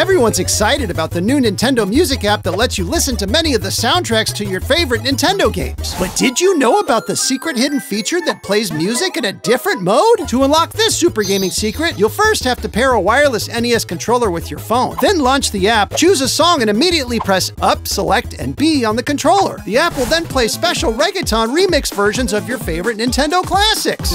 Everyone's excited about the new Nintendo Music app that lets you listen to many of the soundtracks to your favorite Nintendo games. But did you know about the secret hidden feature that plays music in a different mode? To unlock this super gaming secret, you'll first have to pair a wireless NES controller with your phone. Then launch the app, choose a song, and immediately press up, select, and B on the controller. The app will then play special reggaeton remix versions of your favorite Nintendo classics.